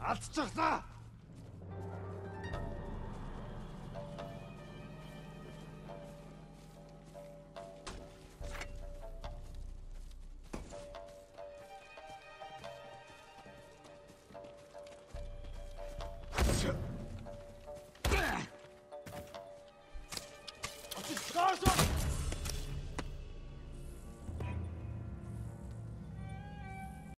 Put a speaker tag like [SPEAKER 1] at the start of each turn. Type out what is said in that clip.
[SPEAKER 1] Алдчихлаа. Очиж доошо!